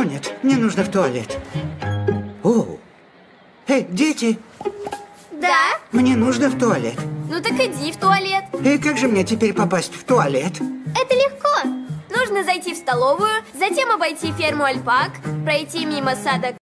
О, нет, мне нужно в туалет. О, эй, дети, Да? мне нужно в туалет. Ну так иди в туалет. И как же мне теперь попасть в туалет? Это легко. Нужно зайти в столовую, затем обойти ферму альпак, пройти мимо сада